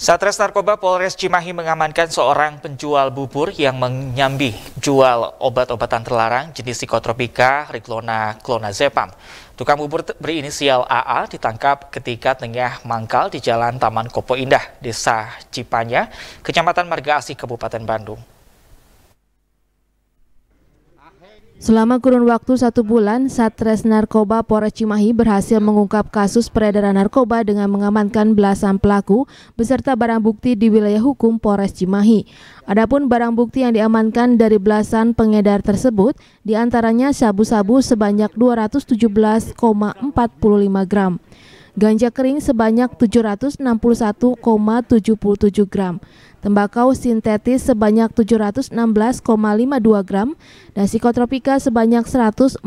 Satres Narkoba Polres Cimahi mengamankan seorang penjual bubur yang menyambi jual obat-obatan terlarang jenis psikotropika Riklona Clonazepam. Tukang bubur berinisial AA ditangkap ketika tengah mangkal di Jalan Taman Kopo Indah, Desa Cipanya, Kecamatan Marga Asih, Kabupaten Bandung. Selama kurun waktu satu bulan, Satres Narkoba Polres Cimahi berhasil mengungkap kasus peredaran narkoba dengan mengamankan belasan pelaku beserta barang bukti di wilayah hukum Polres Cimahi. Adapun barang bukti yang diamankan dari belasan pengedar tersebut, di antaranya sabu-sabu sebanyak 217,45 gram ganja kering sebanyak 761,77 gram, tembakau sintetis sebanyak 716,52 gram, dan psikotropika sebanyak 144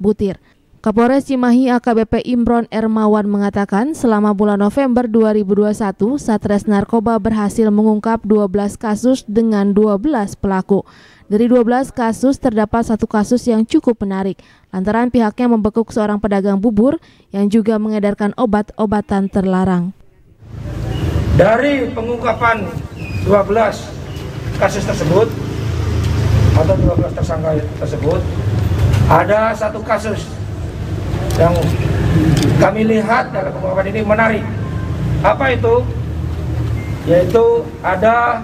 butir. Kapolres Cimahi AKBP Imron Ermawan mengatakan selama bulan November 2021 Satres Narkoba berhasil mengungkap 12 kasus dengan 12 pelaku. Dari 12 kasus terdapat satu kasus yang cukup menarik lantaran pihaknya membekuk seorang pedagang bubur yang juga mengedarkan obat-obatan terlarang. Dari pengungkapan 12 kasus tersebut atau 12 tersangka tersebut ada satu kasus yang kami lihat dalam pengungkapan ini menarik. Apa itu? Yaitu ada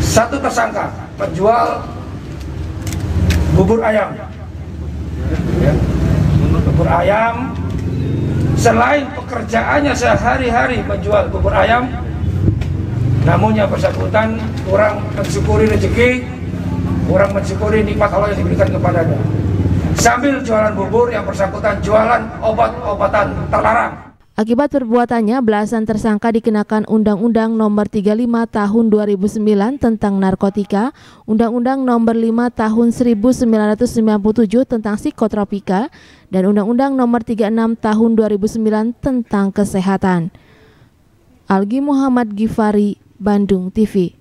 satu tersangka penjual bubur ayam. Ya. Bubur ayam selain pekerjaannya sehari-hari menjual bubur ayam, namun yang bersangkutan kurang mensyukuri rezeki, kurang mensyukuri nikmat Allah yang diberikan kepadanya sambil jualan bubur yang bersangkutan jualan obat-obatan terlarang. Akibat perbuatannya, belasan tersangka dikenakan Undang-Undang Nomor 35 Tahun 2009 tentang narkotika, Undang-Undang Nomor 5 Tahun 1997 tentang psikotropika, dan Undang-Undang Nomor 36 Tahun 2009 tentang kesehatan. Algi Muhammad Gifari, Bandung TV.